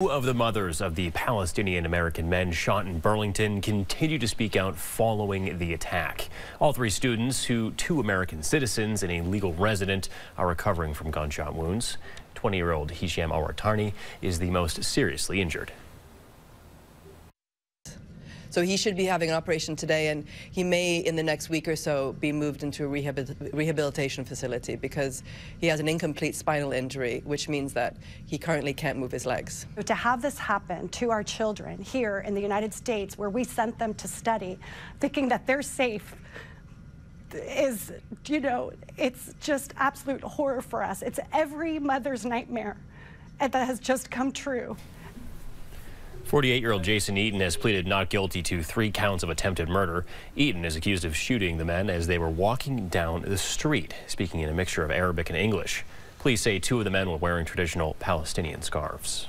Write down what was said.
Two of the mothers of the Palestinian American men shot in Burlington continue to speak out following the attack. All three students, who two American citizens and a legal resident, are recovering from gunshot wounds. 20-year-old Hisham Awartani is the most seriously injured. So he should be having an operation today, and he may, in the next week or so, be moved into a rehabilitation facility because he has an incomplete spinal injury, which means that he currently can't move his legs. To have this happen to our children here in the United States, where we sent them to study, thinking that they're safe, is, you know, it's just absolute horror for us. It's every mother's nightmare that has just come true. 48-year-old Jason Eaton has pleaded not guilty to three counts of attempted murder. Eaton is accused of shooting the men as they were walking down the street, speaking in a mixture of Arabic and English. Police say two of the men were wearing traditional Palestinian scarves.